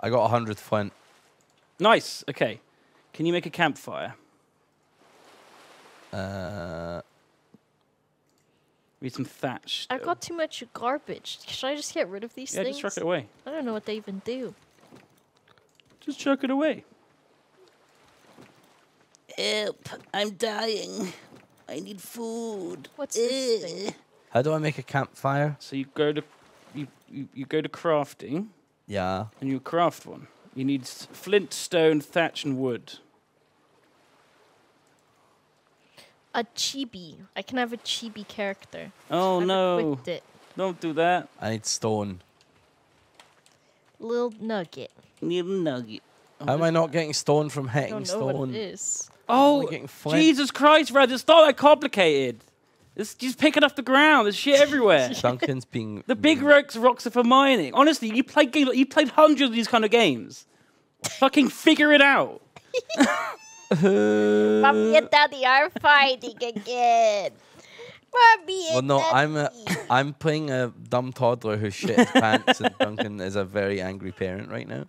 I got a hundred flint. Nice. Okay. Can you make a campfire? Uh, Need some thatch. I've got too much garbage. Should I just get rid of these Yeah, things? just chuck it away. I don't know what they even do. Just chuck it away. Help! I'm dying. I need food. What's this thing? How do I make a campfire? So you go to you, you, you go to crafting Yeah. and you craft one. You need flint, stone, thatch, and wood. A chibi. I can have a chibi character. Oh I've no! it. Don't do that. I need stone. Little nugget. Need a nugget. Oh, How am I not getting stone from I hitting don't know stone? what it is. Oh, Only getting flint. Jesus Christ, Red! It's not that complicated. It's just pick it off the ground. There's shit everywhere. Duncan's being The big rocks, rocks are for mining. Honestly, you played game, you played hundreds of these kind of games. Fucking figure it out. Mommy and Daddy are fighting again. Mommy Well, and no, I'm a, Daddy. I'm playing a dumb toddler who shit his pants, and Duncan is a very angry parent right now.